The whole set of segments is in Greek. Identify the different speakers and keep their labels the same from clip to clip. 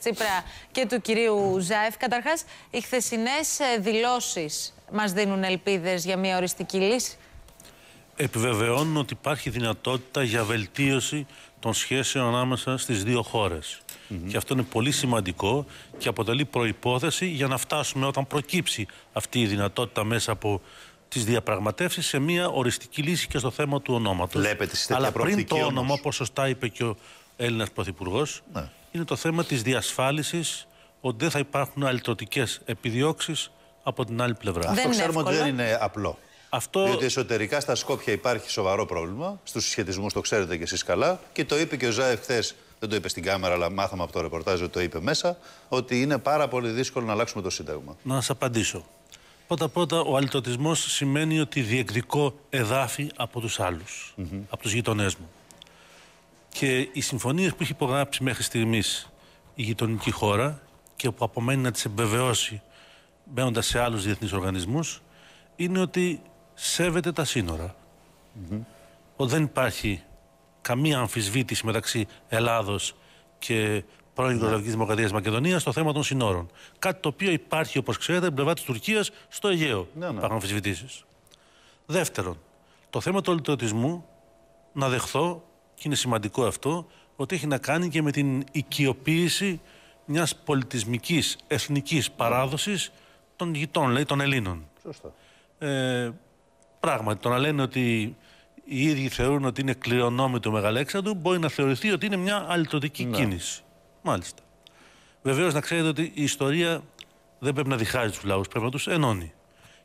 Speaker 1: Τσίπρα και του κυρίου Ζάεφ. Καταρχάς, οι χθεσινές δηλώσεις μας δίνουν ελπίδες για μια οριστική λύση;
Speaker 2: Επιβεβαιώνουν ότι υπάρχει δυνατότητα για βελτίωση των σχέσεων ανάμεσα στις δύο χώρες. Και αυτό είναι πολύ σημαντικό και αποτελεί προϋπόθεση για να φτάσουμε όταν προκύψει αυτή η δυνατότητα μέσα από τις διαπραγματεύσεις σε μια οριστική λύση και στο θέμα του ονόματος.
Speaker 3: Βλέπετε
Speaker 2: Αλλά πριν το όνομα, όπως σωστά είπε και ο Έλληνας Πρωθυπουργός, ναι. Είναι το θέμα της διασφάλισης ότι δεν θα υπάρχουν αλυτρωτικές επιδιώξεις από την άλλη πλευρά.
Speaker 3: Αυτό ξέρουμε ότι δεν είναι απλό. Αυτό... Διότι εσωτερικά στα Σκόπια υπάρχει σοβαρό πρόβλημα. Στους συσχετισμούς το ξέρετε κι εσείς καλά. Και το είπε και ο Ζάεφ χθες, δεν το είπε στην κάμερα, αλλά μάθαμε από το ρεπορτάζ ότι το είπε μέσα, ότι είναι πάρα πολύ δύσκολο να αλλάξουμε το Σύνταγμα.
Speaker 2: Να σας απαντήσω. Πρώτα-πρώτα, ο αλυτοτισμό σημαίνει ότι διεκδικώ εδάφη από τους άλλους, mm -hmm. από τους γειτονές μου. Και οι συμφωνίες που έχει υπογράψει μέχρι στιγμής η γειτονική χώρα και που απομένει να τις επιβεβαιώσει μπαίνοντας σε άλλους διεθνείς οργανισμούς, είναι ότι σέβεται τα σύνορα. Mm Δεν υπάρχει καμία αμφισβήτηση μεταξύ Ελλάδος και πρώην Ιουγκοσλαβική Δημοκρατίας Μακεδονίας στο θέμα των συνόρων. Κάτι το οποίο υπάρχει, όπως ξέρετε, την πλευρά της Τουρκίας στο Αιγαίο. Ναι, ναι. Υπάρχουν αμφισβητήσεις. Δεύτερον, το θέμα του λιτρωτισμού να δεχθώ, και είναι σημαντικό αυτό, ότι έχει να κάνει και με την οικειοποίηση μιας πολιτισμικής εθνικής παράδοσης των γητών, λέει, των Ελλήνων.
Speaker 3: Σωστά.
Speaker 2: Ε, πράγματι, το να λένε ότι οι ίδιοι θεωρούν ότι είναι κληρονόμοι του Μεγαλέξανδρου, μπορεί να θεωρηθεί ότι είναι μια αλυτρωτική ναι. κίνηση. Μάλιστα. Βεβαίως να ξέρετε ότι η ιστορία δεν πρέπει να διχάζει τους λαούς, πρέπει να τους ενώνει.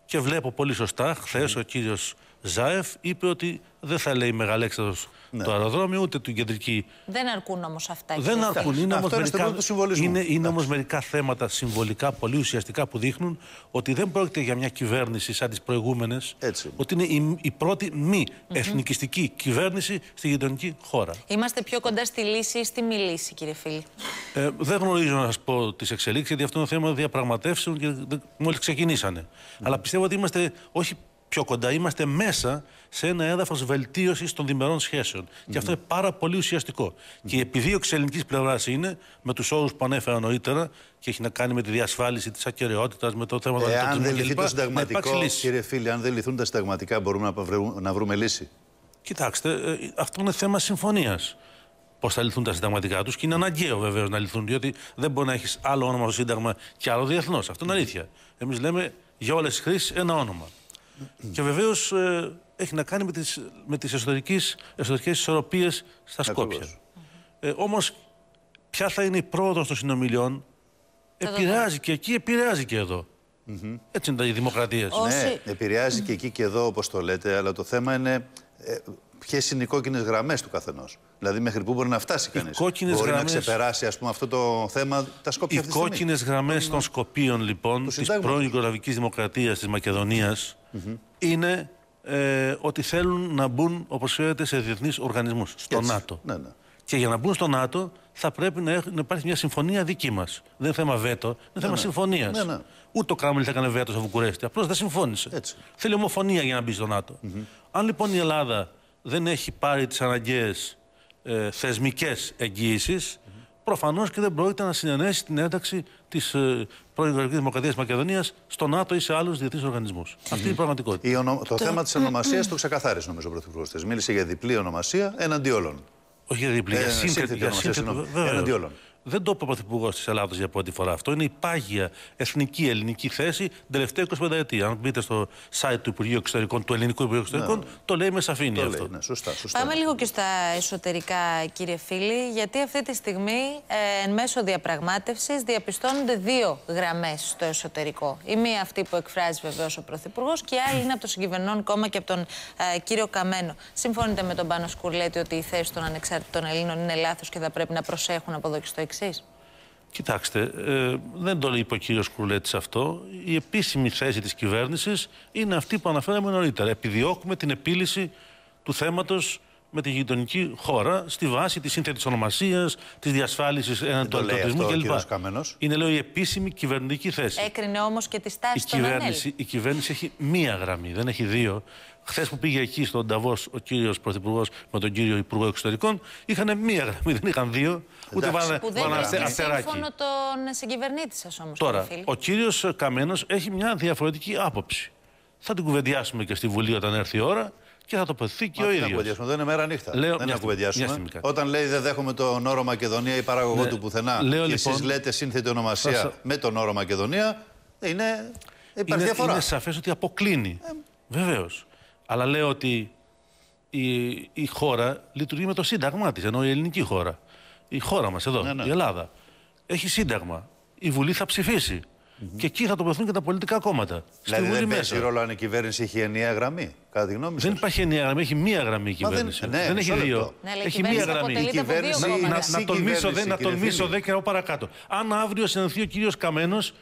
Speaker 2: Και βλέπω πολύ σωστά, χθες ο κύριος Ζάεφ είπε ότι δεν θα λέει Μεγαλέξανδρος ναι. το αεροδρόμιο ούτε του κεντρική.
Speaker 1: Δεν αρκούν όμως αυτά.
Speaker 2: Δεν αρκούν. Είναι όμως μερικά, είναι, είναι όμως μερικά θέματα συμβολικά πολύ ουσιαστικά που δείχνουν ότι δεν πρόκειται για μια κυβέρνηση σαν τις προηγούμενες. Ότι είναι η, η πρώτη μη εθνικιστική κυβέρνηση στη γειτονική χώρα.
Speaker 1: Είμαστε πιο κοντά στη λύση ή στη μη λύση, κύριε Φίλη;
Speaker 2: Ε, δεν γνωρίζω να σας πω τις εξελίξεις, γιατί αυτό είναι θέμα διαπραγματεύσεων και μόλις ξεκινήσανε. Αλλά πιστεύω ότι είμαστε όχι πιο κοντά. Είμαστε μέσα σε ένα έδαφος βελτίωσης των διμερών σχέσεων. Και αυτό είναι πάρα πολύ ουσιαστικό. Και η επιδίωξη ελληνικής πλευράς είναι, με τους όρους που ανέφερα νωρίτερα, και έχει να κάνει με τη διασφάλιση της ακαιρεότητας, με το θέμα των
Speaker 3: ε, Αν δεν λυθεί το συνταγματικό, κύριε Φίλη, αν δεν λυθούν τα συνταγματικά, μπορούμε να βρούμε, να βρούμε λύση;
Speaker 2: Κοιτάξτε, ε, αυτό είναι θέμα συμφωνίας. Πώς θα λυθούν τα συνταγματικά τους και είναι αναγκαίο βεβαίως να λυθούν, διότι δεν μπορεί να έχεις άλλο όνομα στο Σύνταγμα και άλλο διεθνώς. Αυτό είναι αλήθεια. Εμείς λέμε για όλες τις χρήσεις ένα όνομα. Και βεβαίως ε, έχει να κάνει με τις με τις εσωτερικές ισορροπίες στα Σκόπια. Ε, Όμως, ποια θα είναι η πρόοδος των συνομιλιών, επηρεάζει και εκεί, επηρεάζει και εδώ. Έτσι είναι τα δημοκρατία.
Speaker 3: Ναι, επηρεάζει και εκεί και εδώ, όπως το λέτε, αλλά το θέμα είναι ε, ποιες είναι οι κόκκινες γραμμές του καθενός. Δηλαδή, μέχρι πού μπορεί να φτάσει κανείς. Μπορεί γραμμές... να ξεπεράσει ας πούμε, αυτό το θέμα τα Σκόπια.
Speaker 2: Οι κόκκινες γραμμές των Σκοπίων, λοιπόν, της πρώην Ιουγκοσλαβικής Δημοκρατίας της Μακεδονίας, είναι ε, ότι θέλουν να μπουν, όπως ξέρετε, σε διεθνείς οργανισμούς, στο ΝΑΤΟ.
Speaker 3: Ναι, ναι.
Speaker 2: Και για να μπουν στο ΝΑΤΟ θα πρέπει να, να υπάρχει μια συμφωνία δική μας. Δεν είναι θέμα βέτο, είναι ναι, θέμα ναι. συμφωνίας. Ναι, ναι. Ούτε το Κράμλι θα έκανε βέτο στο Βουκουρέστι. Απλώς δεν συμφώνησε.
Speaker 3: Έτσι.
Speaker 2: Θέλει ομοφωνία για να μπει στο ΝΑΤΟ. Mm -hmm. Αν λοιπόν η Ελλάδα δεν έχει πάρει τις αναγκαίες ε, θεσμικές εγγύησει, προφανώς και δεν πρόκειται να συνενέσει την ένταξη της ε, πρώην Δημοκρατίας Μακεδονίας στο ΝΑΤΟ ή σε άλλους διεθνείς οργανισμούς. Αυτή είναι η πραγματικότητα.
Speaker 3: Ονο... Το θέμα της ονομασίας το ξεκαθάρισε νομίζω ο Πρωθυπουργός. Μίλησε για διπλή ονομασία έναντι όλων.
Speaker 2: Όχι για διπλή, για σύνθετη ονομασία.
Speaker 3: Έναντι όλων.
Speaker 2: Δεν το είπε ο Πρωθυπουργός της Ελλάδα για πρώτη φορά. Αυτό είναι η πάγια εθνική ελληνική θέση την τελευταία 25 ετία. Αν μπείτε στο site του Υπουργείου Εξωτερικών, του Ελληνικού Υπουργείου Εξωτερικών, ναι. το λέει με σαφήνεια αυτό. Λέει,
Speaker 3: ναι, σωστά, σωστά.
Speaker 1: Πάμε λίγο και στα εσωτερικά, κύριε Φίλη, γιατί αυτή τη στιγμή ε, εν μέσω διαπραγμάτευσης διαπιστώνονται δύο γραμμές στο εσωτερικό. Η μία αυτή που εκφράζει βεβαίως ο Πρωθυπουργός και η άλλη είναι από το συγκυβερνών κόμμα και από τον ε, κύριο Καμένο. Συμφωνείτε με τον Πάνο Σκουρλέτη ότι η θέση των ανεξάρτητων Ελλήνων είναι λάθος και θα πρέπει να προσέχουν από εδώ και στο εξή.
Speaker 2: Κοιτάξτε, ε, δεν το είπε ο κύριος Κουρλέτης αυτό. Η επίσημη θέση της κυβέρνησης είναι αυτή που αναφέραμε νωρίτερα. Επιδιώκουμε την επίλυση του θέματος με τη γειτονική χώρα στη βάση της σύνθετης ονομασίας, της διασφάλισης έναν του αλληλωτισμού κλπ. Είναι, λέω, η επίσημη κυβερνητική θέση.
Speaker 1: Έκρινε όμως και τη στάση
Speaker 2: η κυβέρνηση, η κυβέρνηση έχει μία γραμμή, δεν έχει δύο. Χθες που πήγε εκεί στον Ταβό ο κύριος Πρωθυπουργός με τον κύριο Υπουργό Εξωτερικών, είχαν μία γραμμή, δεν είχαν δύο. Ούτε βάλανε
Speaker 1: αστεράκι. Σύμφωνο τον συγκυβερνήτη σας όμως.
Speaker 2: Τώρα, ο κύριος Καμένος έχει μια διαφορετική άποψη. Θα την κουβεντιάσουμε και στη Βουλή όταν έρθει η ώρα και θα τοποθετηθεί και Μα ο ίδιος.
Speaker 3: Δεν είναι μέρα νύχτα. Λέω, δεν να κουβεντιάσουμε. Όταν λέει δεν δέχομαι τον όρο Μακεδονία ή παράγωγό ναι. του πουθενά. Λέω, και λοιπόν, εσείς λέτε σύνθετη ονομασία σα... με τον όρο Μακεδονία, είναι. Υπάρχει είναι, διαφορά.
Speaker 2: Είναι σαφές ότι αποκλίνει. Ε... Βεβαίως. Αλλά λέω ότι η, η χώρα λειτουργεί με το σύνταγμά της, ενώ η ελληνική χώρα. Η χώρα μας εδώ, ναι, ναι. η Ελλάδα, έχει σύνταγμα. Η Βουλή θα ψηφίσει. Και εκεί θα τοποθετούν και τα πολιτικά κόμματα.
Speaker 3: Δηλαδή δεν παίζει ρόλο αν η κυβέρνηση έχει ενιαία γραμμή, κατά τη γνώμη
Speaker 2: Δεν υπάρχει ενιαία γραμμή, έχει μία γραμμή η κυβέρνηση. δεν, ναι, δεν έχει δύο.
Speaker 1: Ναι, έχει μία γραμμή. Η κυβέρνηση,
Speaker 2: να, να τολμήσω δε, να τολμήσω δε και να παρακάτω. Αν αύριο συναντηθεί ο κύριος Καμένος,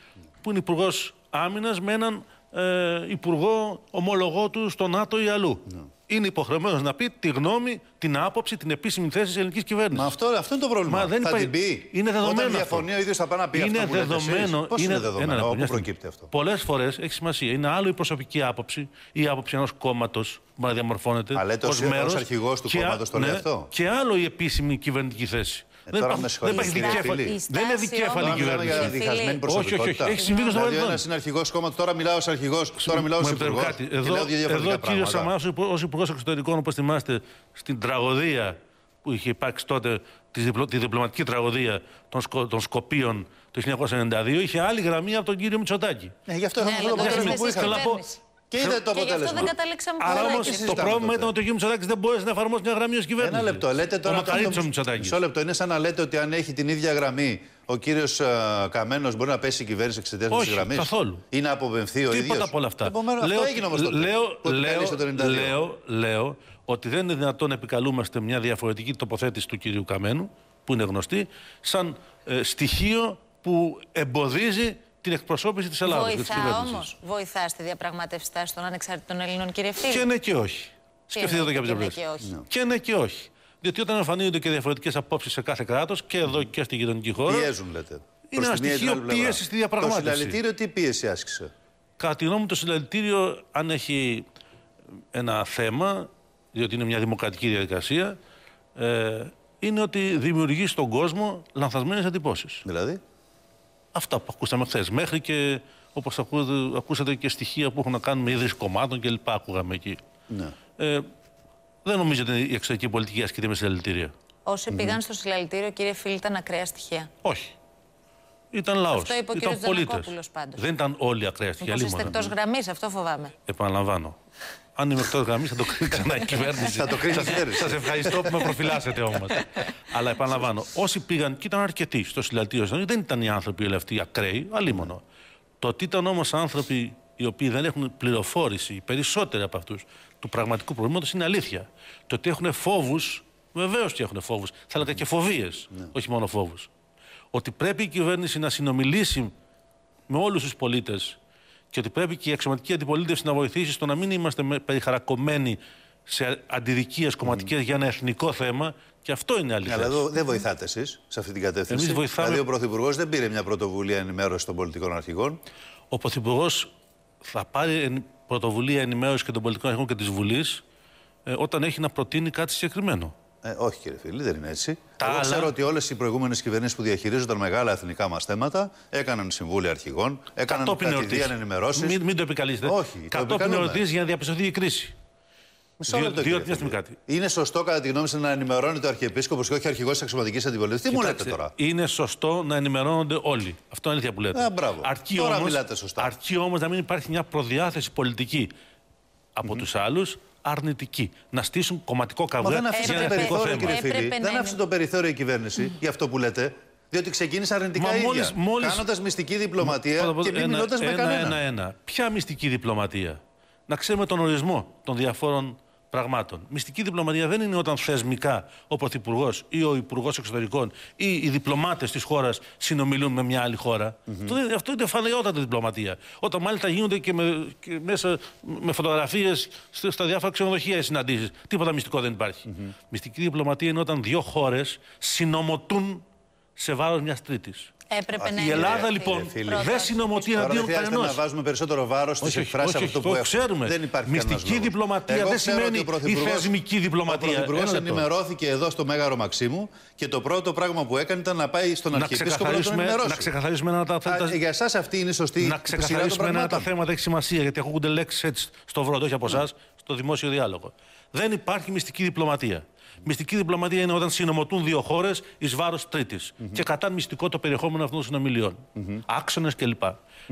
Speaker 2: που είναι υπουργός άμυνας, με έναν ε, υπουργό ομολογό του στο ΝΑΤΟ ή αλλού. Ναι. Είναι υποχρεωμένος να πει τη γνώμη, την άποψη, την επίσημη θέση της ελληνικής κυβέρνησης.
Speaker 3: Μα αυτό, αυτό είναι το πρόβλημα. Μα δεν θα την πει.
Speaker 2: Είναι δεδομένο. Όταν
Speaker 3: διαφωνεί ο ίδιος θα πάει να πει
Speaker 2: είναι αυτό. Δεδομένο,
Speaker 3: Πώς είναι, είναι δεδομένο, όπου προκύπτει αυτό;
Speaker 2: Πολλές φορές έχει σημασία. Είναι άλλο η προσωπική άποψη ή η άποψη ενός κόμματος που μπορεί να διαμορφώνεται.
Speaker 3: Αλλά λέτε ως αρχηγός του κόμματος το λέει ναι, αυτό;
Speaker 2: Και άλλο η επίσημη κυβερνητική θέση. Ε, δεν,
Speaker 3: τώρα υπάρχει, δεν υπάρχει δικέφαλη.
Speaker 2: Δεν είναι δικέφαλη η κυβέρνηση.
Speaker 3: διχασμένη προσωπικότητα.
Speaker 2: Όχι, όχι, έχει συμβεί στο
Speaker 3: δηλαδή, παρελθόν. Ένας είναι αρχηγός κόμματος, τώρα μιλάω ως αρχηγός, τώρα μιλάω ως υπουργός.
Speaker 2: Εδώ, εδώ κύριο Σαμάρα, ως υπουργός εξωτερικών, όπως θυμάστε, στην τραγωδία που είχε υπάρξει τότε, τη διπλωματική τραγωδία των Σκοπίων το 1992, είχε άλλη γραμμή από τον κύριο Μητσοτάκη.
Speaker 3: Ναι, γι' αυτό είχαμε
Speaker 1: αυτό που
Speaker 3: και είδατε το αποτέλεσμα. Και γι' αυτό
Speaker 1: δεν καταλήξαμε
Speaker 2: Άρα όμως το πρόβλημα ήταν ότι ο κ. Μητσοτάκης δεν μπόρεσε να εφαρμόσει μια γραμμή ως κυβέρνηση.
Speaker 3: Ένα λεπτό. Λέτε τώρα.
Speaker 2: Το Μητσοτάκης.
Speaker 3: Μισό λεπτό. Είναι σαν να λέτε ότι αν έχει την ίδια γραμμή ο κύριος Καμένος μπορεί να πέσει η κυβέρνηση εξαιτίας της γραμμής;
Speaker 2: Καθόλου.
Speaker 3: Ή να αποβεμφθεί ο ίδιος;
Speaker 2: Τίποτα από όλα αυτά.
Speaker 3: λέω, αυτό έγινε όμως τότε.
Speaker 2: Λέω, λέω, λέω, λέω ότι δεν είναι δυνατόν να επικαλούμαστε μια διαφορετική τοποθέτηση του κυρίου Καμένου, που είναι γνωστή, σαν ε, στοιχείο που εμποδίζει την εκπροσώπηση της Ελλάδα.
Speaker 1: Βοηθά όμως. Βοηθά στη διαπραγματεύση των ανεξάρτητων Ελλήνων, κύριε Φίλη.
Speaker 2: Και ναι και όχι. Σκεφτείτε το και από την πλευρά. Και ναι και όχι. Διότι όταν εμφανίζονται και διαφορετικές απόψεις σε κάθε κράτος, και εδώ και στη γειτονική χώρα.
Speaker 3: Πιέζουν, λέτε.
Speaker 2: Είναι ένα στοιχείο πίεσης στη διαπραγμάτευση.
Speaker 3: Το συλλαλητήριο τι πίεση άσκησε;
Speaker 2: Κατά τη γνώμη μου, το συλλαλητήριο, αν έχει ένα θέμα, διότι είναι μια δημοκρατική διαδικασία, ε, είναι ότι δημιουργεί στον κόσμο λανθασμένες εντυπώσεις.
Speaker 3: Δηλαδή;
Speaker 2: Αυτά που ακούσαμε χθες. Μέχρι και όπως ακούσατε και στοιχεία που έχουν να κάνουν με ίδρυση κομμάτων κλπ. Ακούγαμε εκεί. Ναι. Ε, δεν νομίζω ότι η εξωτερική πολιτική ασκείται με συλλαλητήρια;
Speaker 1: Όσοι mm. πήγαν στο συλλαλητήριο, κύριε Φίλη, ήταν ακραία στοιχεία.
Speaker 2: Όχι. Ήταν λαός.
Speaker 1: Αυτό είπε ο ήταν πολίτες.
Speaker 2: Δεν ήταν όλοι ακραία στοιχεία.
Speaker 1: Είστε εκτός γραμμής, αυτό φοβάμαι.
Speaker 2: Επαναλαμβάνω. Αν είμαι εκτός γραμμής, θα το κρίνει ξανά η κυβέρνηση.
Speaker 3: θα το κρίνει
Speaker 2: Σα ευχαριστώ που με προφυλάσσετε όμως. Αλλά επαναλαμβάνω, όσοι πήγαν και ήταν αρκετοί στο συλλαλητήριο, δεν ήταν οι άνθρωποι όλοι αυτοί ακραίοι, αλίμονο. Το ότι ήταν όμως άνθρωποι οι οποίοι δεν έχουν πληροφόρηση, περισσότεροι από αυτούς, του πραγματικού προβλήματος είναι αλήθεια. Το ότι έχουν φόβους, βεβαίως και έχουν φόβους. Θα έλεγα και φοβίες, ναι. όχι μόνο φόβους. Ότι πρέπει η κυβέρνηση να συνομιλήσει με όλους τους πολίτες και ότι πρέπει και η αξιωματική αντιπολίτευση να βοηθήσει στο να μην είμαστε περιχαρακωμένοι σε αντιδικίες κομματικές mm. για ένα εθνικό θέμα. Και αυτό είναι αλήθεια.
Speaker 3: Αλλά εδώ δεν βοηθάτε εσείς σε αυτή την κατεύθυνση. Εμείς βοηθάμε... Δηλαδή, ο Πρωθυπουργός δεν πήρε μια πρωτοβουλία ενημέρωσης των πολιτικών αρχηγών.
Speaker 2: Ο Πρωθυπουργός θα πάρει πρωτοβουλία ενημέρωσης και των πολιτικών αρχηγών και της Βουλής ε, όταν έχει να προτείνει κάτι συγκεκριμένο.
Speaker 3: Ε, όχι κύριε Φίλη, δεν είναι έτσι. Τα Εγώ ξέρω ότι όλες οι προηγούμενες κυβερνήσεις που διαχειρίζονταν μεγάλα εθνικά μα θέματα έκαναν συμβούλια αρχηγών, έκαναν κατηδίαν ενημερώσεις.
Speaker 2: Μην, μην το επικαλείστε.
Speaker 3: Όχι.
Speaker 2: Κατόπιν ερωτήσει για να διαπιστωθεί η κρίση.
Speaker 3: Μισό λεπτό. Είναι σωστό κατά τη γνώμη σας να ενημερώνεται ο Αρχιεπίσκοπος και όχι ο αρχηγός της αξιωματική αντιπολίτευσης. Τι μου λέτε τώρα;
Speaker 2: Είναι σωστό να ενημερώνονται όλοι. Αυτό είναι αλήθεια που λέτε.
Speaker 3: Ε, μπράβο.
Speaker 2: Αρκεί τώρα όμως, μιλάτε σωστά. Αρκεί όμως να μην υπάρχει μια προδιάθεση πολιτική από mm -hmm. τους άλλους αρνητική. Να στήσουν κομματικό καυγά
Speaker 3: για ένα περιθώριο, κύριε Φίλη. Δεν άφησε το περιθώριο η κυβέρνηση για αυτό που λέτε. Διότι ξεκίνησε αρνητικά Μα ίδια. Μόλις... Κάνοντας μυστική διπλωματία και μην μιλώντας με κανένα.
Speaker 2: Ένα, ένα. Ποια μυστική διπλωματία; Να ξέρουμε τον ορισμό των διαφόρων πραγμάτων. Μυστική διπλωματία δεν είναι όταν θεσμικά ο Πρωθυπουργός ή ο Υπουργός Εξωτερικών ή οι διπλωμάτες της χώρας συνομιλούν με μια άλλη χώρα. Αυτό, αυτό είναι φανερότατη διπλωματία. Όταν μάλιστα γίνονται και, με, και μέσα με φωτογραφίες στα διάφορα ξενοδοχεία οι συναντήσεις. Τίποτα μυστικό δεν υπάρχει. Μυστική διπλωματία είναι όταν δύο χώρες συνομωτούν σε βάρος μιας τρίτης.
Speaker 1: Έπρεπε να
Speaker 2: Η Ελλάδα λοιπόν δεν συνομωτεί εναντίον κανενό.
Speaker 3: να βάζουμε περισσότερο βάρος στις εκφράσεις από το που
Speaker 2: ξέρουμε.
Speaker 3: Δεν υπάρχει
Speaker 2: Μυστική διπλωματία δεν σημαίνει η θεσμική διπλωματία. Ο
Speaker 3: Πρωθυπουργός ενημερώθηκε εδώ στο Μέγαρο Μαξίμου και το πρώτο πράγμα που έκανε ήταν να πάει στον Αρχιεπίσκοπο να τον ενημερώσει.
Speaker 2: Να ξεκαθαρίσουμε ένα τα θέματα.
Speaker 3: Για εσάς αυτή είναι σωστή
Speaker 2: Να ξεκαθαρίσουμε ένα τα θέματα έχει σημασία γιατί ακούγονται λέξεις έτσι στο βρόντο, όχι από εσάς, στο δημόσιο διάλογο. Δεν υπάρχει μυστική διπλωματία. Μυστική διπλωματία είναι όταν συνομωτούν δύο χώρες εις βάρος τρίτης mm-hmm. και κατά μυστικό το περιεχόμενο αυτών των συνομιλιών. Mm-hmm. Άξονες κλπ.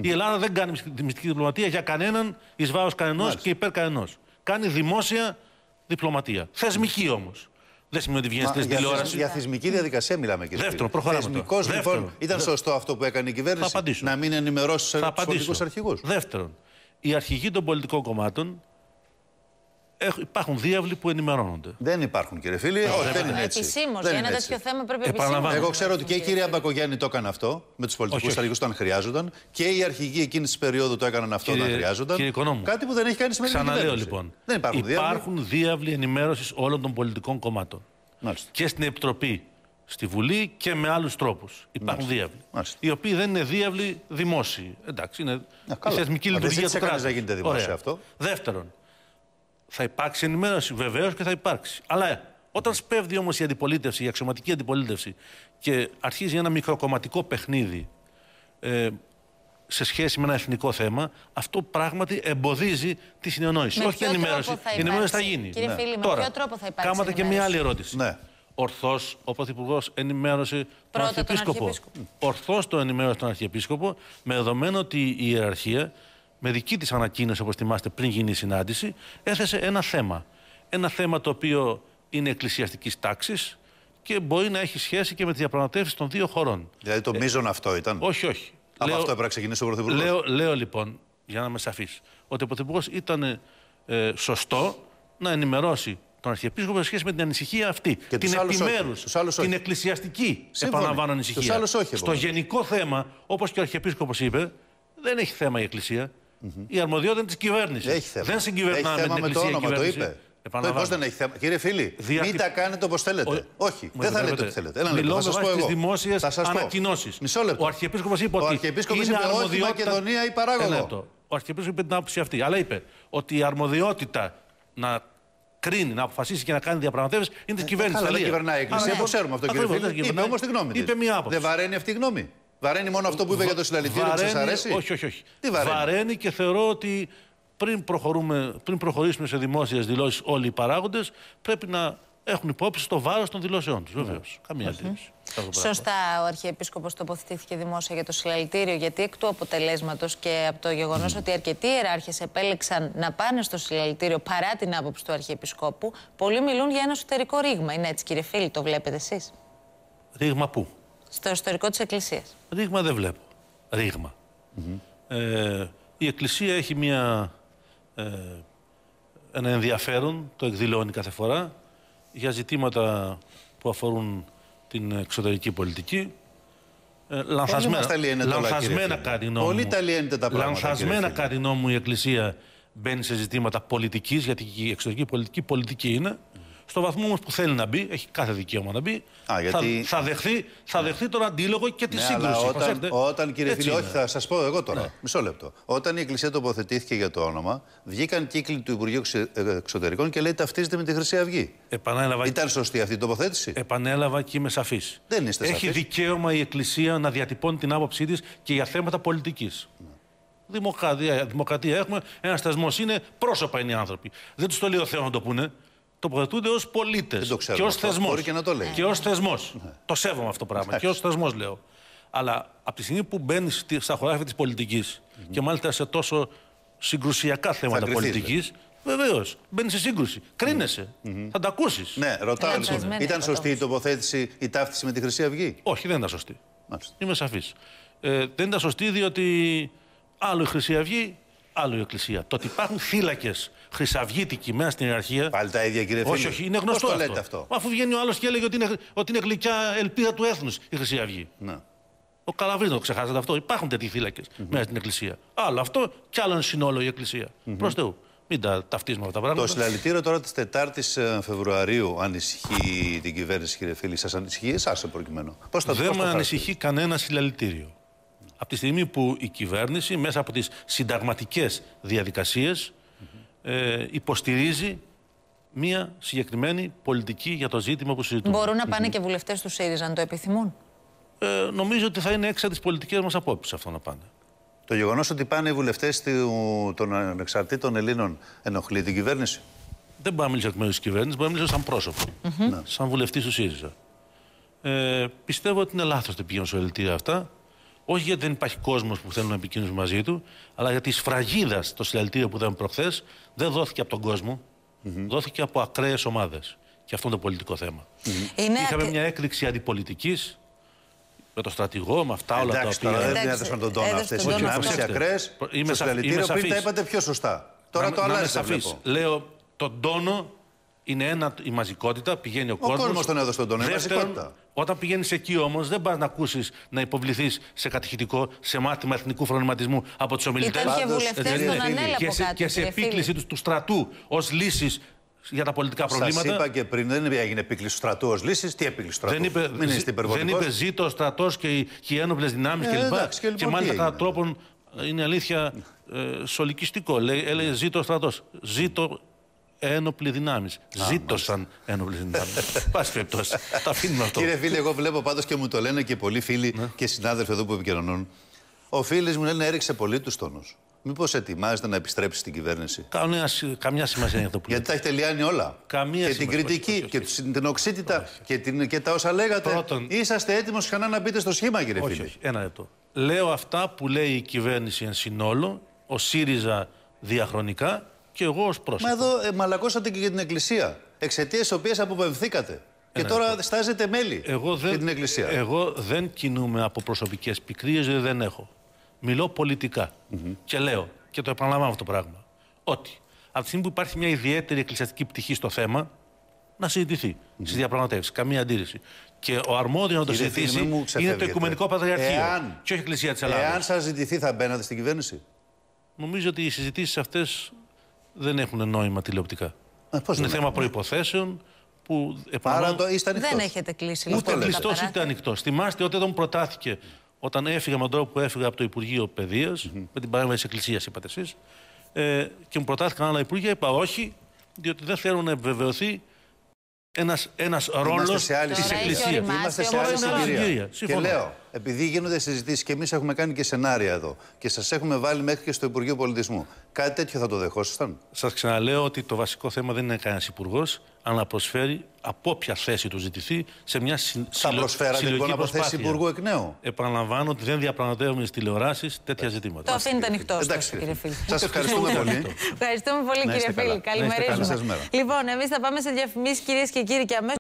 Speaker 2: Η Ελλάδα δεν κάνει μυστική διπλωματία για κανέναν εις βάρος κανενός και υπέρ κανενός. Κάνει δημόσια διπλωματία. Θεσμική όμως. Δεν σημαίνει ότι βγαίνει στην τηλεόραση.
Speaker 3: Για θεσμική διαδικασία μιλάμε, κύριε
Speaker 2: Δεύτερο, προχωράμε.
Speaker 3: Θεσμικός, λοιπόν, ήταν σωστό αυτό που έκανε η κυβέρνηση. Να μην ενημερώσει τους πολιτικούς αρχηγούς.
Speaker 2: Δεύτερον, οι αρχηγοί των πολιτικών κομμάτων υπάρχουν διάβλοι που ενημερώνονται.
Speaker 3: Δεν υπάρχουν, κύριε φίλοι. Όχι, δεν είναι έτσι.
Speaker 1: Επισήμως, για ένα τέτοιο θέμα πρέπει επισήμως.
Speaker 3: Εγώ ξέρω ότι και η κυρία Μπακογιάννη το έκανε αυτό με τους πολιτικούς αρχηγού όταν χρειάζονταν και οι αρχηγοί εκείνης της περίοδου το έκαναν αυτό όταν χρειάζονταν.
Speaker 2: Κύριε Οικονόμου,
Speaker 3: Κάτι που δεν έχει κάνει σημαίνει
Speaker 2: Ξαναλέω λοιπόν.
Speaker 3: Δεν υπάρχουν,
Speaker 2: υπάρχουν διάβλοι ενημέρωσης όλων των πολιτικών κομμάτων.
Speaker 3: Μάλιστα.
Speaker 2: Και στην Επιτροπή στη Βουλή και με άλλους τρόπους. Υπάρχουν διάβλοι. Οι οποίοι δεν είναι διάβλοι δημόσιοι. Εντάξει, είναι η θεσμική λειτουργία του κράτους.
Speaker 3: Δεν γίνεται δημόσιο αυτό.
Speaker 2: Δεύτερον, θα υπάρξει ενημέρωση, βεβαίως και θα υπάρξει. Αλλά όταν σπέβδει όμως η αντιπολίτευση, η αξιωματική αντιπολίτευση και αρχίζει ένα μικροκομματικό παιχνίδι ε, σε σχέση με ένα εθνικό θέμα, αυτό πράγματι εμποδίζει τη συνεννόηση.
Speaker 1: Με
Speaker 2: Όχι την ενημέρωση. Η ενημέρωση θα γίνει.
Speaker 1: Κύριε
Speaker 2: ναι.
Speaker 1: Φίλη, με
Speaker 2: Τώρα,
Speaker 1: ποιο τρόπο θα υπάρξει.
Speaker 2: Κάματε και μια άλλη ερώτηση.
Speaker 3: Ναι.
Speaker 2: Ορθώς ο Πρωθυπουργός ενημέρωσε τον Αρχιεπίσκοπο. Ορθώς το ενημέρωσε τον Αρχιεπίσκοπο, με δεδομένο ότι η ιεραρχία με δική της ανακοίνωση, όπως θυμάστε, πριν γίνει η συνάντηση, έθεσε ένα θέμα. Ένα θέμα το οποίο είναι εκκλησιαστικής τάξης και μπορεί να έχει σχέση και με τις διαπραγματεύσεις των δύο χωρών.
Speaker 3: Δηλαδή το μείζον αυτό ήταν;
Speaker 2: Όχι, όχι.
Speaker 3: Από λέω, αυτό έπρεπε να ξεκινήσει ο Πρωθυπουργός;
Speaker 2: Λέω, λέω λοιπόν, για να είμαι σαφής, ότι ο Πρωθυπουργός ήταν ε, σωστό να ενημερώσει τον Αρχιεπίσκοπο σε σχέση με την ανησυχία αυτή.
Speaker 3: Και
Speaker 2: την επιμέρους, την εκκλησιαστική, επαναλαμβάνω, ανησυχία.
Speaker 3: όχι,
Speaker 2: Στο γενικό θέμα, όπως και ο Αρχιεπίσκοπος είπε, δεν έχει θέμα η Εκκλησία. Mm-hmm. Η αρμοδιότητα είναι της κυβέρνησης. Δεν συγκυβερνάμε
Speaker 3: με
Speaker 2: την Εκκλησία.
Speaker 3: Με το όνομα, το είπε. Πώ δεν έχει θέμα. Κύριε φίλοι, Δια... μην τα κάνετε όπως θέλετε. Ο... Όχι, δεν θα λέτε ό,τι θέλετε. Ένα λεπτό. Θα σας πω εγώ.
Speaker 2: δημόσιες ανακοινώσεις.
Speaker 3: Μισό λεπτό.
Speaker 2: Ο Αρχιεπίσκοπος είπε ότι.
Speaker 3: Ο Αρχιεπίσκοπο είπε όχι Μακεδονία ή παράγωγο.
Speaker 2: Ο Αρχιεπίσκοπος είπε την άποψη αυτή. Αλλά είπε ότι η αρμοδιότητα να κρίνει, να αποφασίσει και να κάνει διαπραγματεύσεις είναι της κυβέρνησης.
Speaker 3: Αλλά δεν κυβερνάει η Εκκλησία, το ξέρουμε αυτό κύριε Φίλη. Είπε όμως τη γνώμη
Speaker 2: Είπε μία άποψη.
Speaker 3: Δεν βαραίνει αυτή η γνώμη. Βαραίνει μόνο αυτό που είπε για το συλλαλητήριο που σας αρέσει;
Speaker 2: Όχι, όχι, όχι. Τι βαραίνει; βαραίνει και θεωρώ ότι πριν, προχωρούμε, πριν προχωρήσουμε σε δημόσιες δηλώσεις όλοι οι παράγοντες, πρέπει να έχουν υπόψη το βάρος των δηλώσεων τους. Βεβαίως. Mm. Καμία αντίρρηση.
Speaker 1: Σωστά, ο Αρχιεπίσκοπος τοποθετήθηκε δημόσια για το συλλαλητήριο, γιατί εκ του αποτελέσματος και από το γεγονός ότι αρκετοί ιεράρχες επέλεξαν να πάνε στο συλλαλητήριο παρά την άποψη του Αρχιεπισκόπου, πολλοί μιλούν για ένα εσωτερικό ρήγμα. Είναι έτσι, κύριε Φίλη, το βλέπετε εσείς;
Speaker 2: Ρήγμα πού;
Speaker 1: Στο ιστορικό της Εκκλησίας.
Speaker 2: Ρήγμα δεν βλέπω. Ρήγμα. ε, η Εκκλησία έχει μια, ε, ένα ενδιαφέρον, το εκδηλώνει κάθε φορά, για ζητήματα που αφορούν την εξωτερική πολιτική. Ε, λανθασμένα, λανθασμένα κατά νόμου,
Speaker 3: Πολύ τα τα πράγματα.
Speaker 2: Λανθασμένα κατά νόμου η Εκκλησία μπαίνει σε ζητήματα πολιτικής, γιατί η εξωτερική πολιτική πολιτική είναι. Στο βαθμό όμως που θέλει να μπει, έχει κάθε δικαίωμα να μπει,
Speaker 3: Α, γιατί...
Speaker 2: θα, θα, δεχθεί, θα δεχθεί τον αντίλογο και τη
Speaker 3: ναι,
Speaker 2: σύγκρουση.
Speaker 3: Αλλά όταν, όταν κύριε Φίλη, όχι, θα σας πω εγώ τώρα. Ναι. Μισό λεπτό. Όταν η Εκκλησία τοποθετήθηκε για το όνομα, βγήκαν κύκλοι του Υπουργείου Εξωτερικών και λέει ταυτίζεται με τη Χρυσή Αυγή.
Speaker 2: Επανέλαβα...
Speaker 3: Ήταν σωστή αυτή η τοποθέτηση;
Speaker 2: Επανέλαβα και είμαι σαφής.
Speaker 3: Δεν είστε
Speaker 2: Έχει δικαίωμα η Εκκλησία να διατυπώνει την άποψή της και για θέματα πολιτικής. Ναι. Δημοκρατία, δημοκρατία έχουμε. Ένας θεσμός είναι πρόσωπα είναι οι άνθρωποι. Δεν τους το λέει ο Θεός να το πούνε τοποθετούνται ως πολίτες. Και ως θεσμός.
Speaker 3: Και, να το λέει.
Speaker 2: και ως θεσμός. Ναι. Το σέβομαι αυτό το πράγμα. Και ως θεσμός λέω. Αλλά από τη στιγμή που μπαίνεις στα χωράφια της πολιτικής mm-hmm. και μάλιστα σε τόσο συγκρουσιακά θέματα πολιτικής, Βεβαίως. Μπαίνεις σε σύγκρουση. Κρίνεσαι. Mm-hmm. Θα τα ακούσεις.
Speaker 3: Ναι, ρωτάω λοιπόν. Ήταν σωστή η τοποθέτηση, η ταύτιση με τη Χρυσή Αυγή;
Speaker 2: Όχι, δεν ήταν σωστή. Μάλιστα. Είμαι σαφής. Ε, δεν ήταν σωστή διότι άλλο η Χρυσή Αυγή άλλο η Εκκλησία. Το ότι υπάρχουν θύλακε χρυσαυγήτικοι μέσα στην ιεραρχία.
Speaker 3: Πάλι τα ίδια, κύριε Φίλη.
Speaker 2: Όχι, όχι, είναι γνωστό.
Speaker 3: Πώς
Speaker 2: το
Speaker 3: λέτε αυτό;
Speaker 2: Αφού βγαίνει ο άλλος και έλεγε ότι είναι, ότι είναι γλυκιά ελπίδα του έθνους η Χρυσή Αυγή.
Speaker 3: Να.
Speaker 2: Ο Καλαβρίνο, ξεχάσατε αυτό. Υπάρχουν τέτοιοι θύλακε mm-hmm. μέσα στην Εκκλησία. Άλλο αυτό και άλλο είναι συνόλο η Εκκλησία. Mm-hmm. Προς Θεού. Μην τα ταυτίζουμε αυτά τα πράγματα.
Speaker 3: Το συλλαλητήριο τώρα της 4η ε, Φεβρουαρίου ανησυχεί την κυβέρνηση, κύριε Φίλη. Σας ανησυχεί εσάς προκειμένου.
Speaker 2: Πώς το Δεν με ανησυχεί κανένα συλλαλητήριο. Από τη στιγμή που η κυβέρνηση μέσα από τις συνταγματικές διαδικασίες ε, υποστηρίζει μία συγκεκριμένη πολιτική για το ζήτημα που συζητούμε.
Speaker 1: Μπορούν να πάνε και βουλευτές του ΣΥΡΙΖΑ αν το επιθυμούν;
Speaker 2: Ε, νομίζω ότι θα είναι έξα τις πολιτικές μας απόψεις αυτό να πάνε.
Speaker 3: Το γεγονός ότι πάνε οι βουλευτές των ανεξαρτήτων Ελλήνων ενοχλεί την κυβέρνηση;
Speaker 2: Δεν μπορώ να μιλήσω εκ μέρους της κυβέρνησης, μπορώ να μιλήσω σαν πρόσωπο. Σαν βουλευτής του ΣΥΡΙΖΑ. Ε, πιστεύω ότι είναι λάθος το πηγαίνουν στο αυτά. Όχι γιατί δεν υπάρχει κόσμος που θέλουν να επικοινωνήσουν μαζί του, αλλά γιατί η σφραγίδα στο συλλαλητήριο που είδαμε προχθές δεν δόθηκε από τον κόσμο, δόθηκε από ακραίες ομάδες. Και αυτό είναι το πολιτικό θέμα. Είναι Είχαμε μια έκρηξη αντιπολιτικής με το στρατηγό, με αυτά όλα
Speaker 3: Εντάξει, τα οποία. Τώρα δεν έδωσαν τον τόνο αυτέ οι δυνάμει, οι ακραίες. Στο συλλαλητήριο πριν τα είπατε πιο σωστά. Τώρα το αλλάζει.
Speaker 2: Λέω τον τόνο είναι ένα η μαζικότητα, πηγαίνει ο,
Speaker 3: κόσμο. Ο κόσμος τον έδωσε τον τόνο, η μαζικότητα.
Speaker 2: Όταν πηγαίνεις εκεί όμως, δεν πας να ακούσεις να υποβληθείς σε κατηχητικό, σε μάθημα εθνικού φρονηματισμού από τους ομιλητές.
Speaker 1: Ήταν και βουλευτές
Speaker 2: και, σε, και σε επίκληση του, του στρατού ως λύση για τα πολιτικά προβλήματα.
Speaker 3: Σα είπα και πριν, δεν έγινε επίκληση του στρατού ως λύση. Τι επίκληση του στρατού;
Speaker 2: Δεν είπε, δεν είπε ζήτω ο στρατός και οι, οι ένοπλες δυνάμεις ε, κλπ. Και, και, και μάλιστα κατά τρόπον είναι αλήθεια ε, σολικιστικό. Λέει, έλεγε ζήτω ο στρατός. Ζήτω ένοπλοι δυνάμεις. Ζήτωσαν ένοπλε δυνάμεις. Πάση περιπτώσει. Τα αφήνουμε αυτό.
Speaker 3: Κύριε φίλε, εγώ βλέπω πάντως και μου το λένε και πολλοί φίλοι ναι. και συνάδελφοι εδώ που επικοινωνούν. Ο φίλο μου λένε έριξε πολύ τους τόνους. Μήπως ετοιμάζεται να επιστρέψει στην κυβέρνηση;
Speaker 2: Καμία, καμιά σημασία είναι αυτό που
Speaker 3: Γιατί τα έχει τελειάνει όλα.
Speaker 2: Καμία
Speaker 3: και την κριτική και την οξύτητα και, την, και τα όσα λέγατε. Πρώτον... Είσαστε έτοιμος ξανά να μπείτε στο σχήμα, κύριε
Speaker 2: όχι,
Speaker 3: φίλε.
Speaker 2: Όχι, ένα λεπτό. Λέω αυτά που λέει η κυβέρνηση εν συνόλο, ο ΣΥΡΙΖΑ διαχρονικά και εγώ ως πρόσωπο.
Speaker 3: Μα εδώ ε, μαλακώσατε και για την Εκκλησία. Εξαιτίας της οποίας αποπεμφθήκατε. Και τώρα στάζετε μέλη εγώ δεν, για την Εκκλησία.
Speaker 2: Εγώ δεν κινούμαι από προσωπικές πικρίες, δηλαδή δεν έχω. Μιλώ πολιτικά. Και λέω, και το επαναλαμβάνω αυτό το πράγμα, ότι από τη στιγμή που υπάρχει μια ιδιαίτερη εκκλησιαστική πτυχή στο θέμα, να συζητηθεί mm-hmm. στις διαπραγματεύσεις. Καμία αντίρρηση. Και ο αρμόδιος να το συζητήσει είναι το Οικουμενικό Πατριαρχείο. Εάν, και όχι η Εκκλησία της Ελλάδα.
Speaker 3: Εάν σας ζητηθεί, θα μπαίνατε στην κυβέρνηση;
Speaker 2: Νομίζω ότι οι συζητήσεις αυτές δεν έχουν νόημα τηλεοπτικά. Ε, είναι θέμα προποθέσεων που
Speaker 3: Άρα το είστε
Speaker 1: Δεν έχετε κλείσει
Speaker 2: λοιπόν. Ούτε κλειστό είτε ανοιχτός. Θυμάστε όταν προτάθηκε, όταν έφυγα με τον τρόπο που έφυγα από το Υπουργείο Παιδείας, mm-hmm. με την παρέμβαση της Εκκλησίας, είπατε εσείς, ε, και μου προτάθηκαν άλλα Υπουργεία, είπα όχι, διότι δεν θέλω να επιβεβαιωθεί ένας ένας ρόλος της Εκκλησίας.
Speaker 3: Είμαστε σε άλλη συγκυρία. Και λέω, επειδή γίνονται συζητήσεις και εμείς έχουμε κάνει και σενάρια εδώ και σας έχουμε βάλει μέχρι και στο Υπουργείο Πολιτισμού, κάτι τέτοιο θα το δεχόσασταν;
Speaker 2: Σας ξαναλέω ότι το βασικό θέμα δεν είναι κανένας υπουργός, αλλά να προσφέρει από όποια θέση του ζητηθεί σε μια συ...
Speaker 3: Θα προσφέρατε λοιπόν από θέση υπουργού εκ νέου;
Speaker 2: Επαναλαμβάνω ότι δεν διαπραγματεύουμε στις τηλεοράσεις τέτοια ζητήματα.
Speaker 1: Το αφήνετε ανοιχτό, κύριε Φίλη.
Speaker 3: Σας ευχαριστούμε πολύ.
Speaker 1: Ευχαριστούμε πολύ, κύριε Φίλη. Καλημέρα. Λοιπόν, εμείς θα πάμε σε διαφημίσεις, κυρίες και κύριοι, και αμέσως.